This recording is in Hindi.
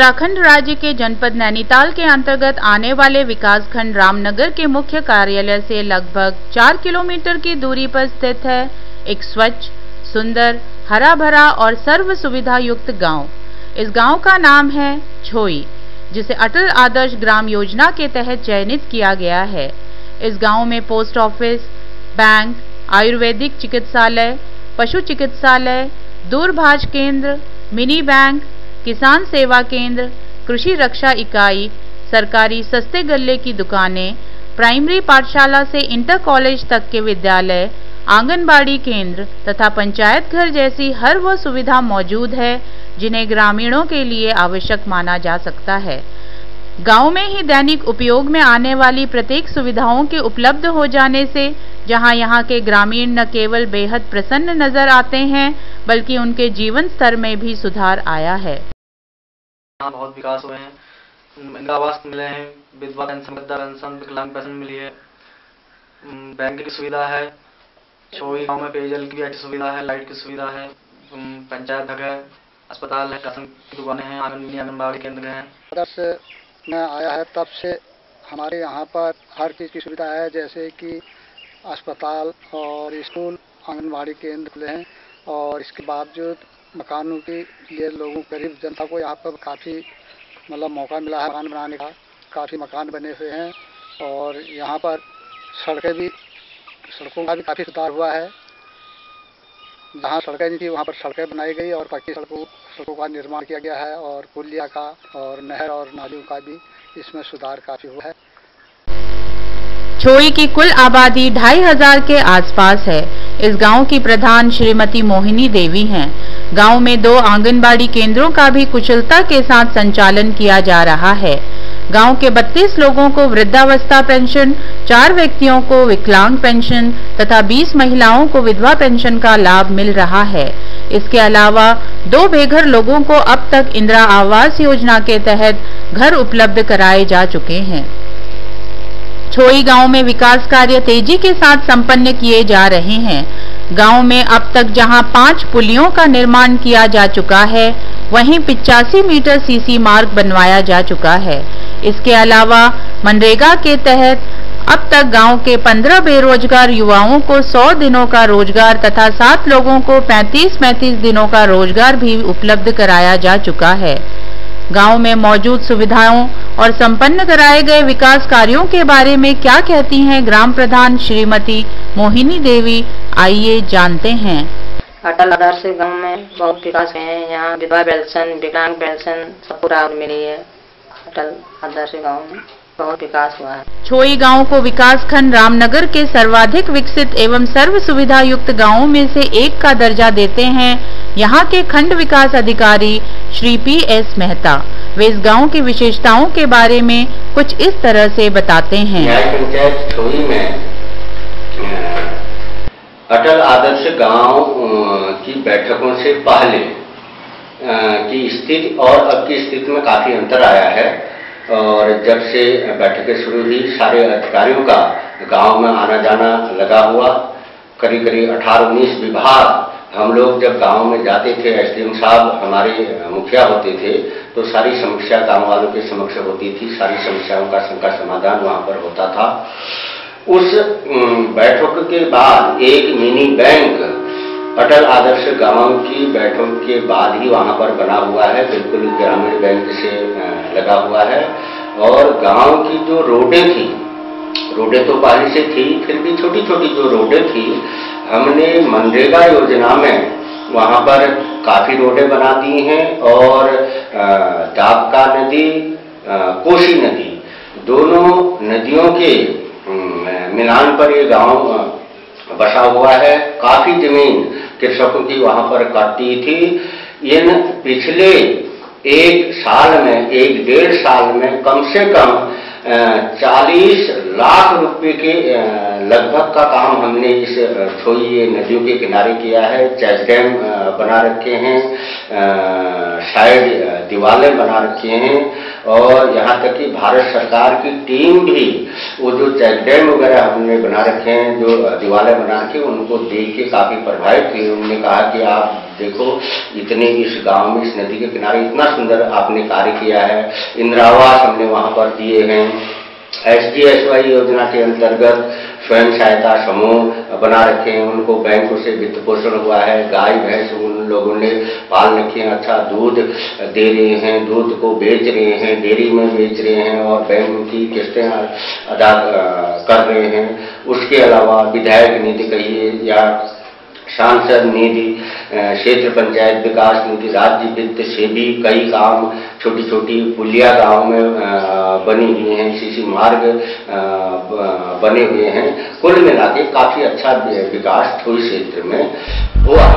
उत्तराखंड राज्य के जनपद नैनीताल के अंतर्गत आने वाले विकासखंड रामनगर के मुख्य कार्यालय से लगभग चार किलोमीटर की दूरी पर स्थित है एक स्वच्छ, सुंदर हरा भरा और सर्व सुविधा युक्त गाँव। इस गाँव का नाम है छोई, जिसे अटल आदर्श ग्राम योजना के तहत चयनित किया गया है। इस गाँव में पोस्ट ऑफ़िस, बैंक, आयुर्वेदिक चिकित्सालय, पशु चिकित्सालय, दूरभाष केंद्र, मिनी बैंक किसान सेवा केंद्र, कृषि रक्षा इकाई, सरकारी सस्ते गल्ले की दुकानें, प्राइमरी पाठशाला से इंटर कॉलेज तक के विद्यालय, आंगनबाड़ी केंद्र तथा पंचायत घर जैसी हर वह सुविधा मौजूद है, जिन्हें ग्रामीणों के लिए आवश्यक माना जा सकता है। गाँव में ही दैनिक उपयोग में आने वाली प्रत्येक सुविधाओं के उपलब्ध हो जाने से, जहाँ यहाँ के ग्रामीण न केवल बेहद प्रसन्न नज़र आते हैं, बल्कि उनके जीवन स्तर में भी सुधार आया है। यहाँ बहुत विकास हुए हैं। इंदिरा आवास मिले हैं, विधवा पेंशन, वृद्धा पेंशन, विकलांग पेंशन मिली है। बैंक की सुविधा है छोई गाँव में पेयजल की भी अच्छी सुविधा है, लाइट की सुविधा है पंचायत घर है, अस्पताल है, राशन की दुकानें हैं आँगन आंगनबाड़ी केंद्र हैं। जब से मैं आया है, तब से हमारे यहाँ पर हर चीज़ की सुविधा है, जैसे कि अस्पताल और स्कूल, आंगनबाड़ी केंद्र खुले हैं और इसके बावजूद मकानों के लिए लोगों, गरीब जनता को यहाँ पर काफ़ी मतलब मौका मिला है मकान बनाने का। काफ़ी मकान बने हुए हैं और यहाँ पर सड़कें भी, सड़कों का भी काफ़ी सुधार हुआ है। जहाँ सड़कें नहीं थी, वहाँ पर सड़कें बनाई गई और पक्की सड़कों सड़कों का निर्माण किया गया है और पुलिया का और नहर और नालियों का भी इसमें सुधार काफ़ी हुआ है। छोई की कुल आबादी ढाई हज़ार के आसपास है। इस गाँव की प्रधान श्रीमती मोहिनी देवी हैं। गाँव में दो आंगनबाड़ी केंद्रों का भी कुशलता के साथ संचालन किया जा रहा है। गाँव के 32 लोगों को वृद्धावस्था पेंशन, चार व्यक्तियों को विकलांग पेंशन तथा 20 महिलाओं को विधवा पेंशन का लाभ मिल रहा है। इसके अलावा दो बेघर लोगों को अब तक इंदिरा आवास योजना के तहत घर उपलब्ध कराए जा चुके हैं। छोई गाँव में विकास कार्य तेज़ी के साथ संपन्न किए जा रहे हैं। गाँव में अब तक जहाँ पाँच पुलियों का निर्माण किया जा चुका है, वहीं पिचासी मीटर सीसी मार्ग बनवाया जा चुका है। इसके अलावा मनरेगा के तहत अब तक गाँव के 15 बेरोजगार युवाओं को 100 दिनों का रोज़गार तथा सात लोगों को 35-35 दिनों का रोज़गार भी उपलब्ध कराया जा चुका है। गाँव में मौजूद सुविधाओं और संपन्न कराए गए विकास कार्यों के बारे में क्या कहती हैं ग्राम प्रधान श्रीमती मोहिनी देवी, आइए जानते हैं। अटल आदर्श गाँव में बहुत विकास हुए हैं। यहाँ विधवा पेंशन, विकलांग पेंशन सब पूरा मिली है अटल आदर्श गाँव में। बहुत विकास हुआ है। छोई गाँव को विकास खंड रामनगर के सर्वाधिक विकसित एवं सर्व सुविधा युक्त गाँवों में से एक का दर्जा देते हैं। यहाँ के खंड विकास अधिकारी श्री पी एस मेहता। वे इस गाँव की विशेषताओं के बारे में कुछ इस तरह से बताते हैं। पंचायत छोई में अटल आदर्श गाँव की बैठकों से पहले की स्थिति और अब की स्थिति में काफ़ी अंतर आया है। और जब से बैठकें शुरू हुई, सारे अधिकारियों का गाँव में आना जाना लगा हुआ। करीब करीब अठारह उन्नीस विभाग हम लोग जब गाँव में जाते थे एसडीएम साहब हमारे मुखिया होते थे तो सारी समस्या गाँव वालों के समक्ष होती थी, सारी समस्याओं का संकट समाधान वहाँ पर होता था। उस बैठक के बाद एक मिनी बैंक अटल आदर्श गाँव की बैठक के बाद ही वहाँ पर बना हुआ है, बिल्कुल ग्रामीण बैंक से लगा हुआ है। और गाँव की जो रोडें थी, रोडें तो पहले से थी, फिर भी छोटी छोटी जो रोडें थी, हमने मनरेगा योजना में वहाँ पर काफ़ी रोडें बना दी हैं और दाबका नदी कोसी नदी, दोनों नदियों के मिलान पर ये गाँव बसा हुआ है। काफ़ी ज़मीन कृषकों की वहाँ पर काटी थी। इन पिछले एक साल में, एक डेढ़ साल में कम से कम चालीस लाख रुपए के लगभग का काम हमने इस छोई नदियों के किनारे किया है चेक डैम बना रखे हैं साइड दीवारें बना रखी हैं और यहाँ तक कि भारत सरकार की टीम भी वो जो चेक डैम वगैरह हमने बना रखे हैं जो दीवारें बना हैं, उनको देख के काफ़ी प्रभावित हुई उन्होंने कहा कि आप देखो इतने इस गाँव में, इस नदी के किनारे इतना सुंदर आपने कार्य किया है। इंदिरा आवास हमने वहाँ पर दिए हैं। एस डी एस वाई योजना के अंतर्गत स्वयं सहायता समूह बना रखे हैं। उनको बैंकों से वित्त पोषण हुआ है। गाय, भैंस, उन लोगों ने पाल रखे हैं। अच्छा दूध दे रहे हैं। दूध को बेच रहे हैं। डेयरी में बेच रहे हैं और बैंक की किस्तें अदा कर रहे हैं। उसके अलावा विधायक निधि कहिए या सांसद, निधि क्षेत्र पंचायत विकास निधि राज्य वित्त से भी कई काम छोटी छोटी पुलिया गाँव में बनी हुई हैं। सीसी मार्ग बने हुए हैं। कुल मिला के काफ़ी अच्छा विकास थोड़ी क्षेत्र में हुआ।